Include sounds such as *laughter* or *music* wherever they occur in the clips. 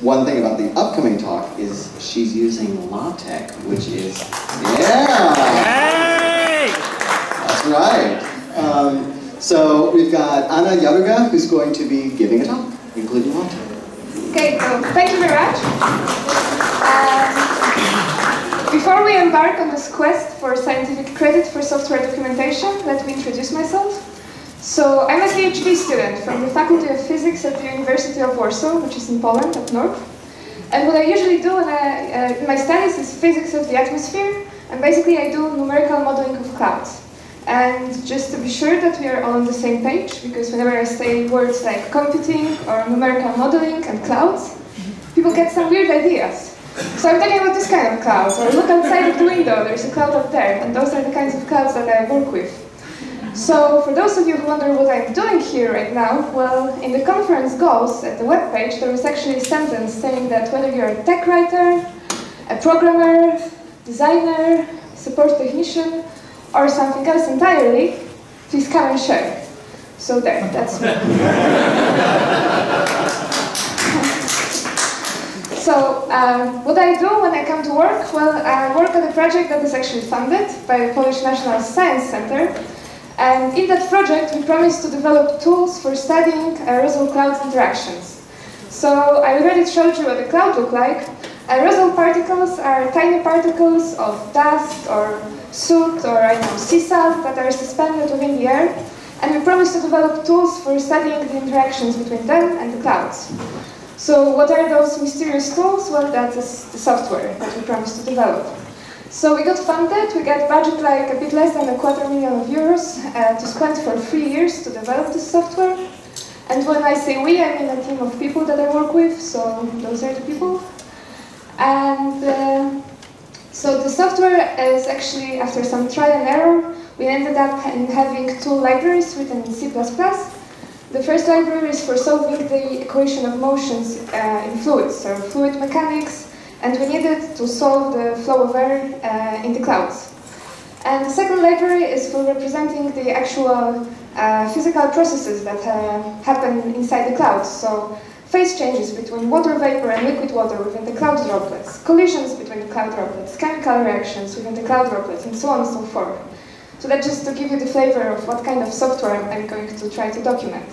one thing about the upcoming talk is she's using LaTeX, which is, yeah! Hey! That's right. Um, so we've got Anna Jaruga, who's going to be giving a talk, including LaTeX. Okay, so thank you very much. Um, before we embark on this quest for scientific credit for software documentation, let me introduce myself. So I'm a PhD student from the Faculty of Physics at the University of Warsaw, which is in Poland, up north. And what I usually do when I, uh, in my studies is physics of the atmosphere, and basically I do numerical modeling of clouds. And just to be sure that we are all on the same page, because whenever I say words like computing or numerical modeling and clouds, people get some weird ideas. So I'm talking about this kind of clouds, or look outside of the window, there's a cloud up there, and those are the kinds of clouds that I work with. So for those of you who wonder what I'm doing here right now, well, in the conference goals at the webpage, there is actually a sentence saying that whether you're a tech writer, a programmer, designer, support technician, or something else entirely, please come and share. So there, that's me. *laughs* So, um, what I do when I come to work? Well, I work on a project that is actually funded by the Polish National Science Center. And in that project, we promised to develop tools for studying uh, aerosol cloud interactions. So, I already showed you what a cloud looks like. Uh, aerosol particles are tiny particles of dust or soot or I know, sea salt that are suspended within the air. And we promised to develop tools for studying the interactions between them and the clouds. So what are those mysterious tools? Well, that is the software that we promised to develop. So we got funded, we got budget like a bit less than a quarter million of euros uh, to spend for three years to develop this software. And when I say we, I mean a team of people that I work with, so those are the people. And uh, so the software is actually, after some trial and error, we ended up in having two libraries written in C++, the first library is for solving the equation of motions uh, in fluids, so fluid mechanics, and we needed to solve the flow of air uh, in the clouds. And the second library is for representing the actual uh, physical processes that uh, happen inside the clouds. So phase changes between water vapor and liquid water within the cloud droplets, collisions between the cloud droplets, chemical reactions within the cloud droplets, and so on and so forth. So that's just to give you the flavor of what kind of software I'm going to try to document.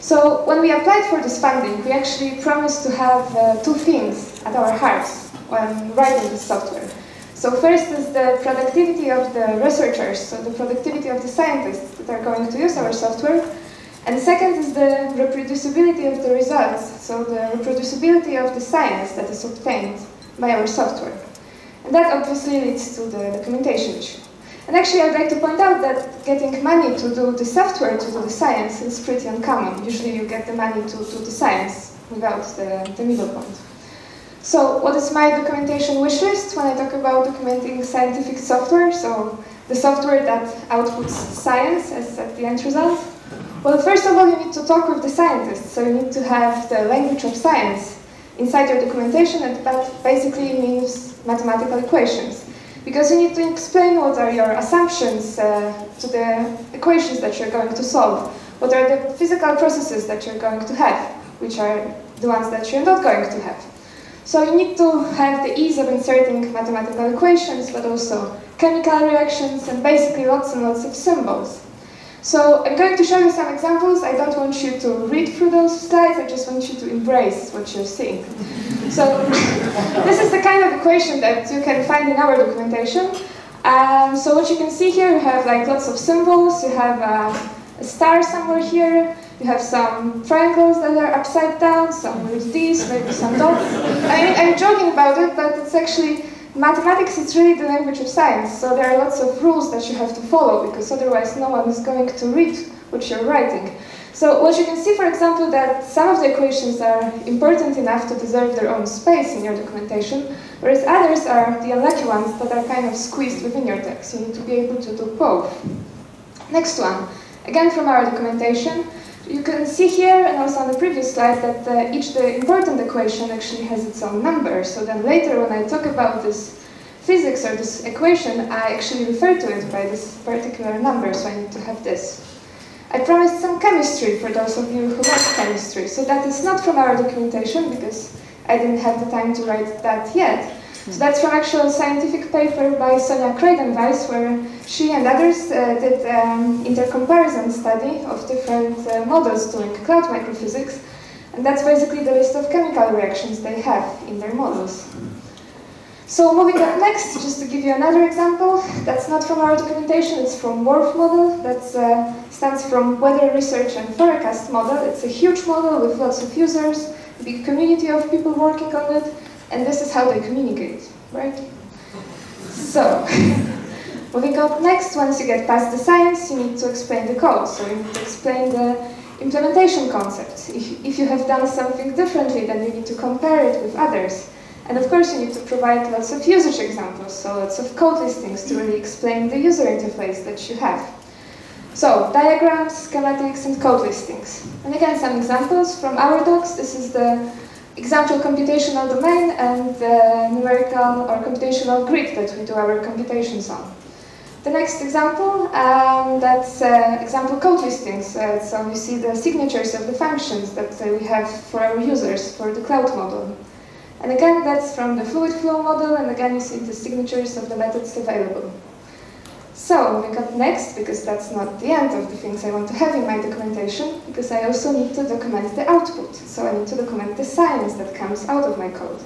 So when we applied for this funding, we actually promised to have uh, two things at our hearts when writing this software. So first is the productivity of the researchers, so the productivity of the scientists that are going to use our software. And second is the reproducibility of the results, so the reproducibility of the science that is obtained by our software. And that obviously leads to the documentation issue. And actually, I'd like to point out that getting money to do the software to do the science is pretty uncommon. Usually you get the money to do the science without the, the middle point. So what is my documentation wish list when I talk about documenting scientific software? So the software that outputs science as at the end result? Well, first of all, you need to talk with the scientists. So you need to have the language of science inside your documentation, and that basically means mathematical equations because you need to explain what are your assumptions uh, to the equations that you're going to solve. What are the physical processes that you're going to have, which are the ones that you're not going to have. So you need to have the ease of inserting mathematical equations, but also chemical reactions, and basically lots and lots of symbols. So I'm going to show you some examples. I don't want you to read through those slides, I just want you to embrace what you're seeing. So *laughs* this is the kind of equation that you can find in our documentation. Um, so what you can see here, you have like lots of symbols, you have uh, a star somewhere here, you have some triangles that are upside down, some with these, maybe some dots. I I'm joking about it, but it's actually mathematics is really the language of science, so there are lots of rules that you have to follow, because otherwise no one is going to read what you're writing. So what you can see, for example, that some of the equations are important enough to deserve their own space in your documentation, whereas others are the unlucky ones that are kind of squeezed within your text. You need to be able to do both. Next one, again from our documentation, you can see here, and also on the previous slide, that uh, each the important equation actually has its own number. So then later when I talk about this physics or this equation, I actually refer to it by this particular number, so I need to have this. I promised some chemistry for those of you who like chemistry, so that is not from our documentation because I didn't have the time to write that yet. So that's from actual scientific paper by Sonia Kreidenweis, where she and others uh, did um, intercomparison study of different uh, models doing cloud microphysics. And that's basically the list of chemical reactions they have in their models. So moving up next, just to give you another example, that's not from our documentation, it's from WRF model, that uh, stands from Weather Research and Forecast model. It's a huge model with lots of users, a big community of people working on it, and this is how they communicate, right? So, *laughs* moving up next, once you get past the science, you need to explain the code. So you need to explain the implementation concept. If, if you have done something differently, then you need to compare it with others. And of course, you need to provide lots of usage examples, so lots of code listings to really explain the user interface that you have. So, diagrams, schematics, and code listings. And again, some examples from our docs. This is the example computational domain and the numerical or computational grid that we do our computations on. The next example, um, that's uh, example code listings. Uh, so you see the signatures of the functions that uh, we have for our users for the cloud model. And again, that's from the fluid flow model, and again, you see the signatures of the methods available. So, moving up next, because that's not the end of the things I want to have in my documentation, because I also need to document the output. So I need to document the science that comes out of my code.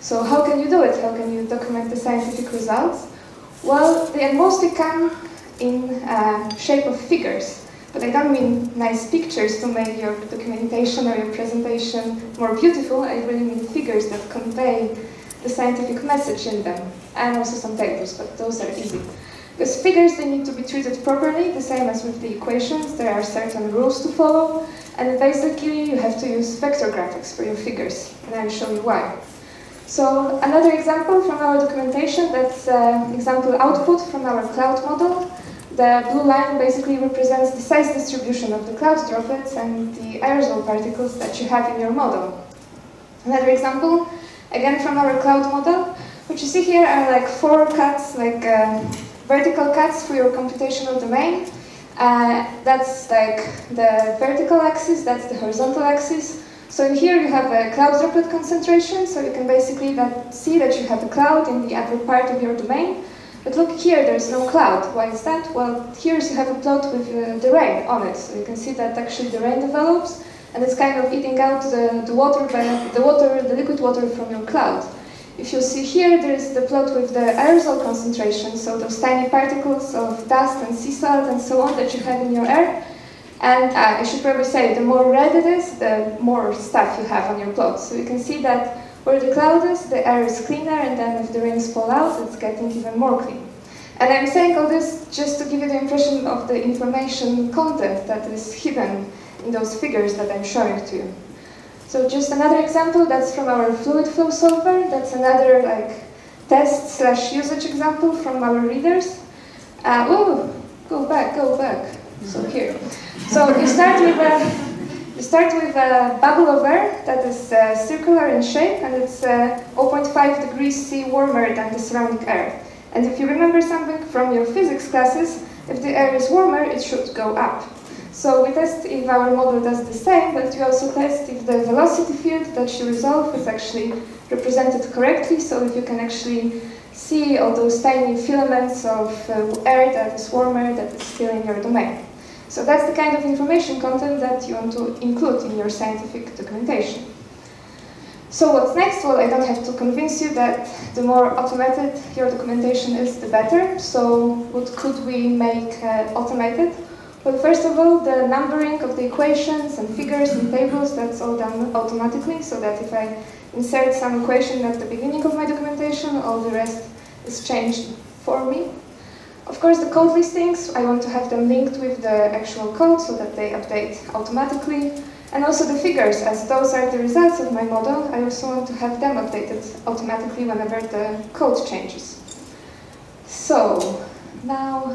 So how can you do it? How can you document the scientific results? Well, they mostly come in uh, shape of figures. But I don't mean nice pictures to make your documentation or your presentation more beautiful. I really mean figures that convey the scientific message in them. And also some tables, but those are easy. Because figures, they need to be treated properly, the same as with the equations. There are certain rules to follow. And basically, you have to use vector graphics for your figures. And I'll show you why. So another example from our documentation, that's uh, example output from our cloud model. The blue line basically represents the size distribution of the cloud droplets and the aerosol particles that you have in your model. Another example, again from our cloud model, what you see here are like four cuts, like um, vertical cuts for your computational domain. Uh, that's like the vertical axis, that's the horizontal axis. So here you have a cloud droplet concentration, so you can basically that, see that you have a cloud in the upper part of your domain. But look here, there's no cloud. Why is that? Well, here you have a plot with uh, the rain on it. So you can see that actually the rain develops and it's kind of eating out the, the water, by, the water, the liquid water from your cloud. If you see here, there is the plot with the aerosol concentration, so those tiny particles of dust and sea salt and so on that you have in your air. And uh, I should probably say, the more red it is, the more stuff you have on your plot. So you can see that where the cloud is, the air is cleaner, and then if the rains fall out, it's getting even more clean. And I'm saying all this just to give you the impression of the information content that is hidden in those figures that I'm showing to you. So just another example, that's from our fluid flow solver. That's another like test slash usage example from our readers. Uh, oh, go back, go back. So here. So you start with a we start with a bubble of air that is uh, circular in shape and it's uh, 0.5 degrees C warmer than the surrounding air. And if you remember something from your physics classes, if the air is warmer, it should go up. So we test if our model does the same, but we also test if the velocity field that you resolve is actually represented correctly, so if you can actually see all those tiny filaments of uh, air that is warmer that is still in your domain. So that's the kind of information content that you want to include in your scientific documentation. So what's next? Well, I don't have to convince you that the more automated your documentation is, the better. So what could we make uh, automated? Well, first of all, the numbering of the equations and figures and tables, that's all done automatically, so that if I insert some equation at the beginning of my documentation, all the rest is changed for me. Of course, the code listings, I want to have them linked with the actual code so that they update automatically. And also the figures, as those are the results of my model, I also want to have them updated automatically whenever the code changes. So, now,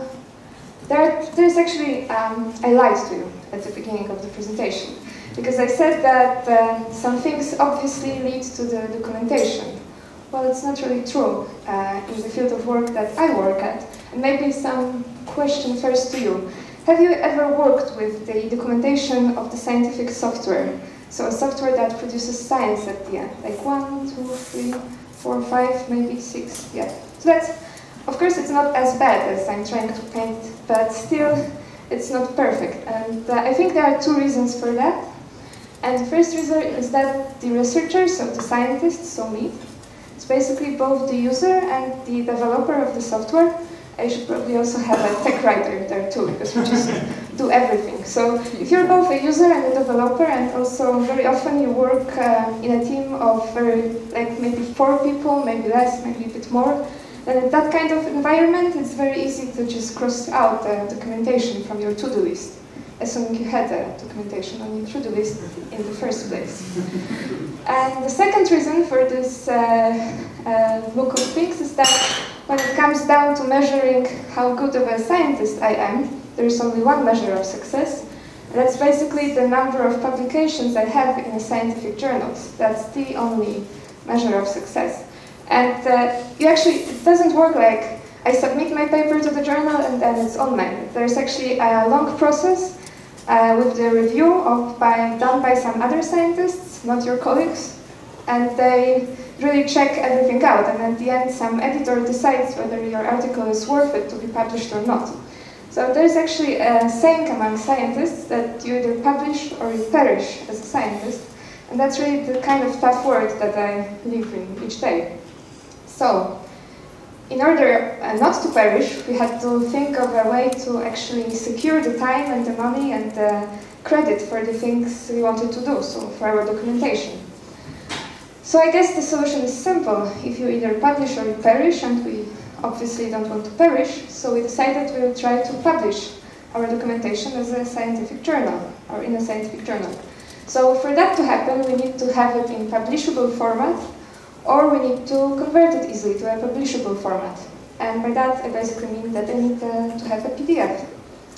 there, there's actually, um, I lied to you at the beginning of the presentation, because I said that uh, some things obviously lead to the documentation. Well, it's not really true uh, in the field of work that I work at. And maybe some question first to you. Have you ever worked with the documentation of the scientific software So a software that produces science at the end, like one, two, three, four, five, maybe six, yeah. So that's, of course, it's not as bad as I'm trying to paint, but still, it's not perfect. And uh, I think there are two reasons for that. And the first reason is that the researchers, so the scientists, so me, it's basically both the user and the developer of the software. I should probably also have a tech writer there too, because we just *laughs* do everything. So if you're both a user and a developer, and also very often you work uh, in a team of very, like maybe four people, maybe less, maybe a bit more, that kind of environment, it's very easy to just cross out the documentation from your to-do list, assuming you had the documentation on your to-do list in the first place. *laughs* And the second reason for this uh, uh, look of things is that when it comes down to measuring how good of a scientist I am, there is only one measure of success. That's basically the number of publications I have in scientific journals. That's the only measure of success. And uh, you actually, it doesn't work like I submit my paper to the journal and then it's online. There's actually a long process uh, with the review of by, done by some other scientists, not your colleagues, and they really check everything out. And at the end, some editor decides whether your article is worth it to be published or not. So there's actually a saying among scientists that you either publish or you perish as a scientist. And that's really the kind of tough word that I live in each day. So, in order uh, not to perish, we had to think of a way to actually secure the time and the money and the credit for the things we wanted to do, so for our documentation. So I guess the solution is simple. If you either publish or you perish, and we obviously don't want to perish, so we decided we will try to publish our documentation as a scientific journal, or in a scientific journal. So for that to happen, we need to have it in publishable format, or we need to convert it easily to a publishable format. And by that, I basically mean that I need uh, to have a PDF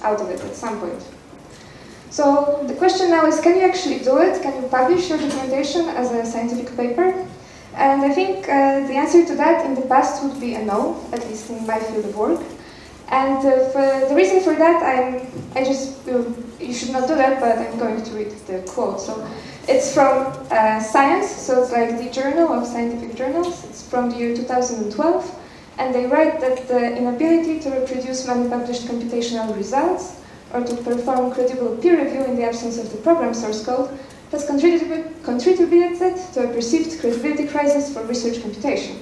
out of it at some point. So the question now is, can you actually do it? Can you publish your documentation as a scientific paper? And I think uh, the answer to that in the past would be a no, at least in my field of work. And uh, the reason for that, I'm, I just, you should not do that, but I'm going to read the quote. So it's from uh, Science, so it's like the Journal of Scientific Journals. It's from the year 2012. And they write that the inability to reproduce many published computational results or to perform credible peer review in the absence of the program source code has contributed, to a perceived credibility crisis for research computation.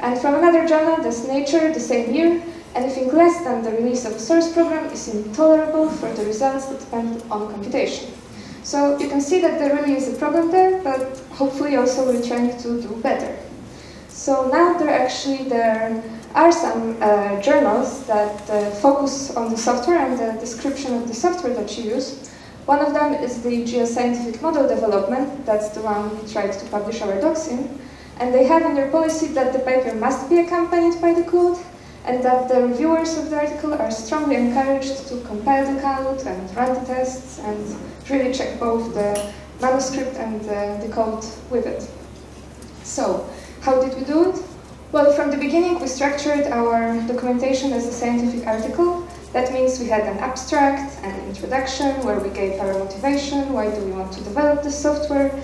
And from another journal, That's Nature, the same year, anything less than the release of a source program is intolerable for the results that depend on computation. So you can see that there really is a problem there, but hopefully also we're trying to do better. So now there actually there are some uh, journals that uh, focus on the software and the description of the software that you use. One of them is the Geoscientific Model Development, that's the one we tried to publish our docs in, and they have in their policy that the paper must be accompanied by the code, and that the reviewers of the article are strongly encouraged to compile the code and run the tests and really check both the manuscript and the code with it. So, how did we do it? Well, from the beginning we structured our documentation as a scientific article, that means we had an abstract, an introduction, where we gave our motivation, why do we want to develop the software.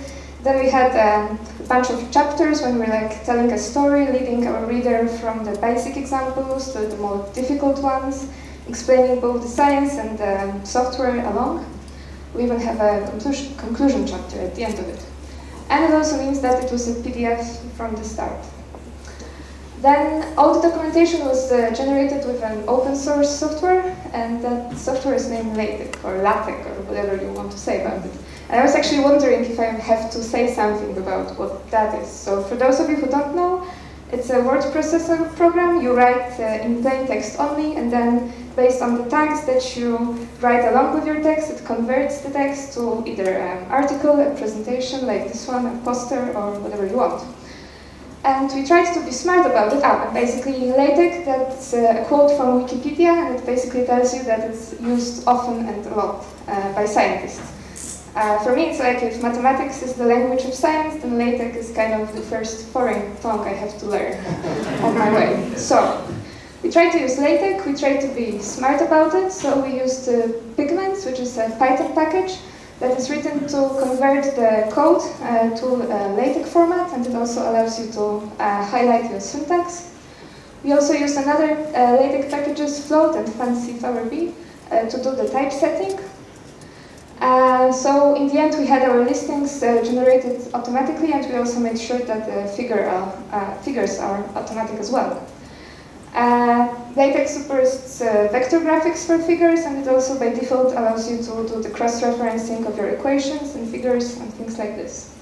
Then we had um, a bunch of chapters when we were like telling a story, leading our reader from the basic examples to the more difficult ones, explaining both the science and the software along. We even have a conclusion, chapter at the end of it. And it also means that it was a PDF from the start. Then all the documentation was uh, generated with an open source software, and that software is named LaTeX, or LaTeX, or whatever you want to say about it. And I was actually wondering if I have to say something about what that is. So for those of you who don't know, it's a word processor program. You write uh, in plain text only, and then based on the tags that you write along with your text, it converts the text to either an article, a presentation like this one, a poster, or whatever you want. And we tried to be smart about it. Ah, basically LaTeX, that's uh, a quote from Wikipedia, and it basically tells you that it's used often and a lot uh, by scientists. Uh, for me, it's like if mathematics is the language of science, then LaTeX is kind of the first foreign tongue I have to learn *laughs* on my way. So, we tried to use LaTeX, we tried to be smart about it, so we used uh, Pygments, which is a Python package, that is written to convert the code uh, to LaTeX format, and it also allows you to uh, highlight your syntax. We also use another uh, LaTeX packages, Float and fancyvrb, uh, to do the typesetting. Uh, so in the end, we had our listings uh, generated automatically, and we also made sure that the figure, figures are automatic as well. Uh, LaTeX supports uh, vector graphics for figures, and it also by default allows you to do the cross-referencing of your equations and figures and things like this.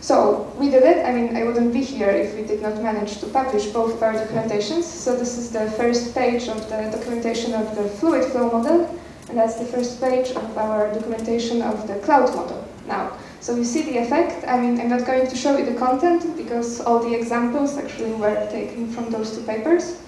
So we did it. I mean, I wouldn't be here if we did not manage to publish both of our documentations. So this is the first page of the documentation of the fluid flow model, and that's the first page of our documentation of the cloud model. Now, so you see the effect. I mean, I'm not going to show you the content because all the examples actually were taken from those two papers.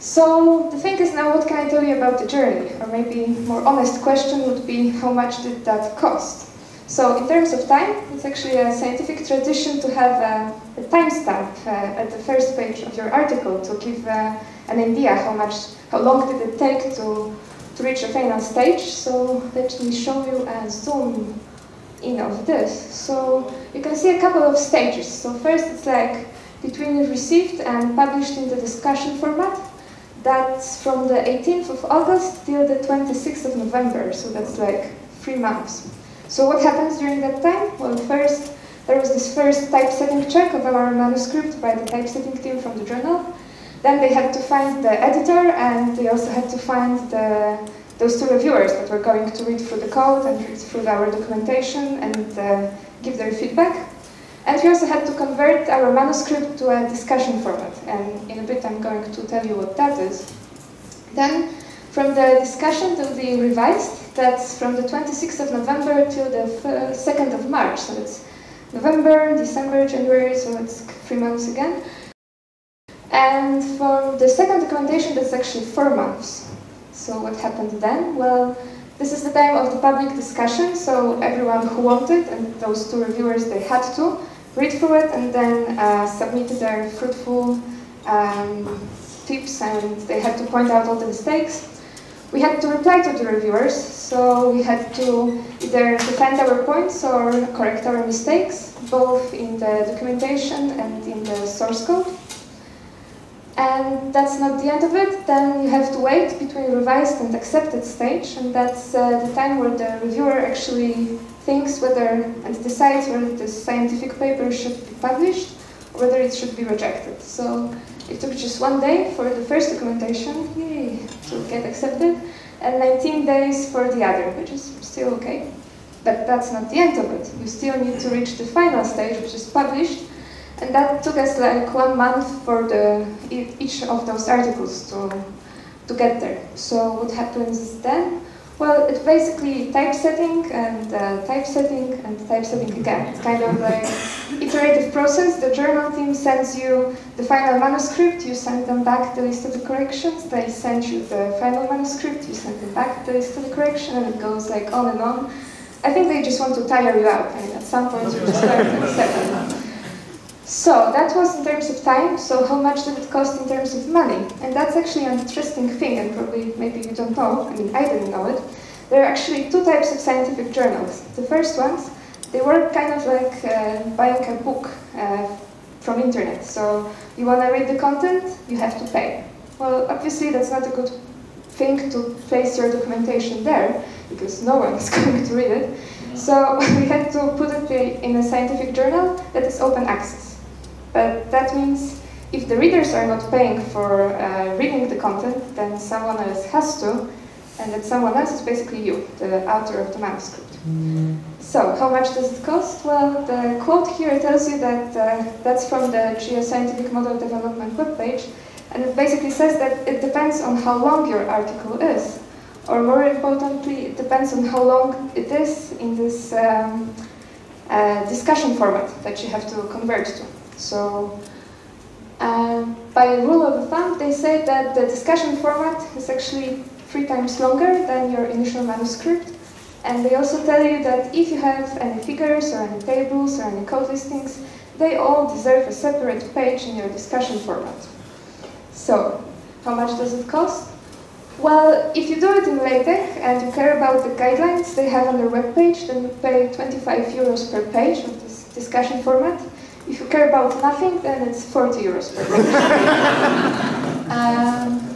So the thing is now, what can I tell you about the journey? Or maybe more honest question would be, how much did that cost? So in terms of time, it's actually a scientific tradition to have a, a timestamp uh, at the first page of your article to give uh, an idea how much, how long did it take to, to reach a final stage. So let me show you a zoom in of this. So you can see a couple of stages. So first it's like between received and published in the discussion format. That's from the 18th of August till the 26th of November. So that's like three months. So what happens during that time? Well, first there was this first typesetting check of our manuscript by the typesetting team from the journal. Then they had to find the editor and they also had to find the those two reviewers that were going to read through the code and read through our documentation and uh, give their feedback. And we also had to convert our manuscript to a discussion format, and in a bit I'm going to tell you what that is. Then, from the discussion to the revised, that's from the 26th of November till the 2nd of March, so it's November, December, January, so it's three months again. And for the second documentation, that's actually four months. So what happened then? Well, this is the time of the public discussion, so everyone who wanted, and those two reviewers, they had to read through it and then uh, submit their fruitful um, tips and they had to point out all the mistakes. We had to reply to the reviewers, so we had to either defend our points or correct our mistakes, both in the documentation and in the source code. And that's not the end of it, then you have to wait between revised and accepted stage, and that's uh, the time where the reviewer actually thinks whether and decides whether the scientific paper should be published or whether it should be rejected. So it took just one day for the first documentation yay, to get accepted, and 19 days for the other, which is still okay. But that's not the end of it. You still need to reach the final stage, which is published, and that took us like one month for the, each of those articles to, to get there. So what happens then? Well, it's basically typesetting and uh, typesetting and typesetting again. It's kind of like *laughs* iterative process. The journal team sends you the final manuscript, you send them back the list of the corrections, they send you the final manuscript, you send them back the list of the correction, and it goes like on and on. I think they just want to tire you out, and at some point you just learn to accept it. So that was in terms of time, so how much did it cost in terms of money? And that's actually an interesting thing, and probably maybe you don't know, I mean I didn't know it. There are actually two types of scientific journals. The first ones, they work kind of like uh, buying a book uh, from internet. So you want to read the content, you have to pay. Well, obviously that's not a good thing to place your documentation there, because no one is *laughs* going to read it. So *laughs* we had to put it in a scientific journal that is open access. But that means if the readers are not paying for uh, reading the content, then someone else has to, and that someone else is basically you, the author of the manuscript. Mm. So, how much does it cost? Well, the quote here tells you that uh, that's from the Geoscientific Model Development webpage, and it basically says that it depends on how long your article is, or more importantly, it depends on how long it is in this um, uh, discussion format that you have to convert to. So um, by rule of thumb, they say that the discussion format is actually three times longer than your initial manuscript. And they also tell you that if you have any figures or any tables or any code listings, they all deserve a separate page in your discussion format. So, how much does it cost? Well, if you do it in LaTeX and you care about the guidelines they have on their webpage, then you pay 25 euros per page of this discussion format. If you care about nothing, then it's 40 euros per page. *laughs* um,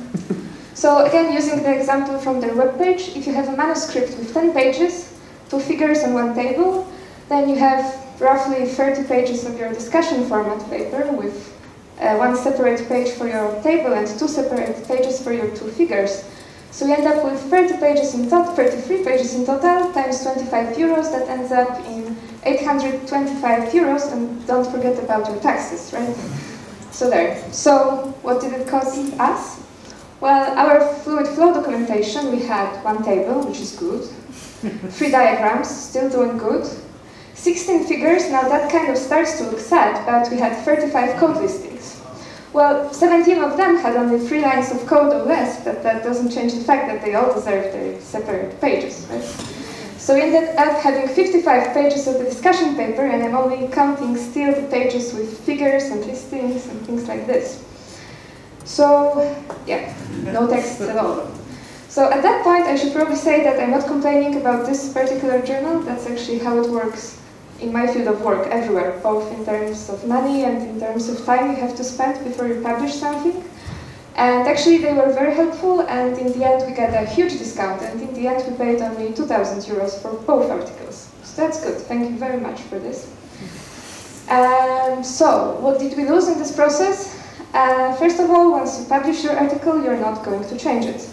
so again, using the example from their webpage, if you have a manuscript with 10 pages, two figures and one table, then you have roughly 30 pages of your discussion format paper with uh, one separate page for your table and two separate pages for your two figures. So you end up with 30 pages in total, 33 pages in total, times 25 euros, that ends up in 825 euros, and don't forget about your taxes, right? So there. So what did it cost us? Well, our fluid flow documentation, we had one table, which is good, three diagrams, still doing good, 16 figures, now that kind of starts to look sad, but we had 35 code listings. Well, 17 of them had only three lines of code or less, but that doesn't change the fact that they all deserve their separate pages, right? So we ended up having 55 pages of the discussion paper, and I'm only counting still the pages with figures and listings and things like this. So, yeah, no text at all. So at that point, I should probably say that I'm not complaining about this particular journal. That's actually how it works in my field of work everywhere, both in terms of money and in terms of time you have to spend before you publish something. And actually they were very helpful and in the end we got a huge discount and in the end we paid only 2,000 euros for both articles. So that's good, thank you very much for this. Um, so, what did we lose in this process? Uh, first of all, once you publish your article, you're not going to change it.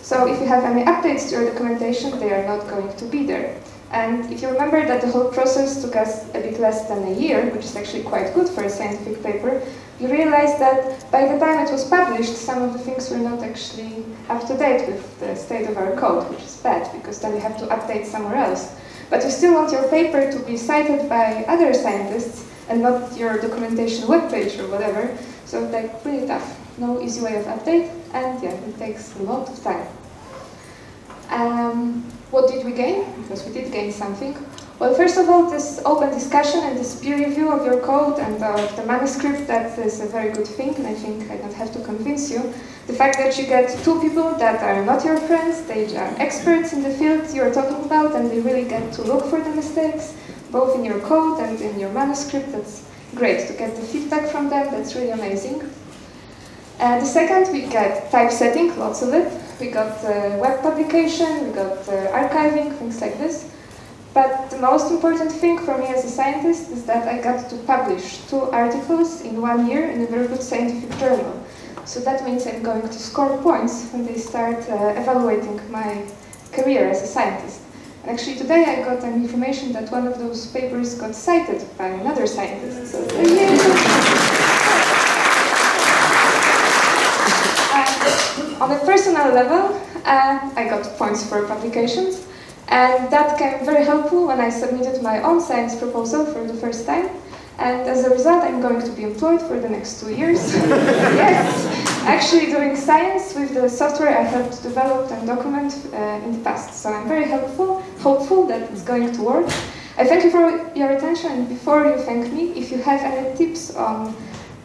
So if you have any updates to your documentation, they are not going to be there. And if you remember that the whole process took us a bit less than a year, which is actually quite good for a scientific paper, you realize that by the time it was published, some of the things were not actually up to date with the state of our code, which is bad, because then you have to update somewhere else. But you still want your paper to be cited by other scientists and not your documentation webpage or whatever. So like really tough. No easy way of update, and yeah, it takes a lot of time. Um, what did we gain? Because we did gain something. Well, first of all, this open discussion and this peer review of your code and of the manuscript, that is a very good thing, and I think I don't have to convince you. The fact that you get two people that are not your friends, they are experts in the field you're talking about, and they really get to look for the mistakes, both in your code and in your manuscript, that's great. To get the feedback from them, that's really amazing. And the second, we get typesetting, lots of it. We got uh, web publication, we got uh, archiving, things like this. But the most important thing for me as a scientist is that I got to publish two articles in one year in a very good scientific journal. So that means I'm going to score points when they start uh, evaluating my career as a scientist. And actually today I got an information that one of those papers got cited by another scientist. So, on a personal level, uh, I got points for publications, and that came very helpful when I submitted my own science proposal for the first time. And as a result, I'm going to be employed for the next two years. *laughs* yes, actually doing science with the software I helped develop and document uh, in the past. So I'm very helpful, hopeful that it's going to work. I thank you for your attention, and before you thank me, if you have any tips on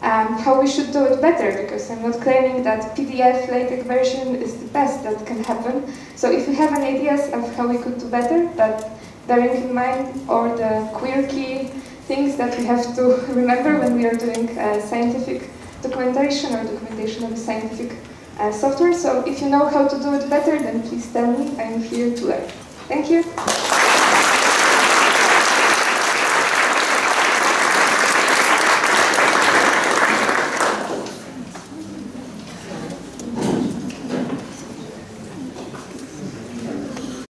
um, how we should do it better, because I'm not claiming that PDF LaTeX version is the best that can happen. So if you have any ideas of how we could do better, but bearing in mind all the quirky things that we have to *laughs* remember when we are doing uh, scientific documentation or documentation of scientific uh, software. So if you know how to do it better, then please tell me. I'm here to learn. Thank you.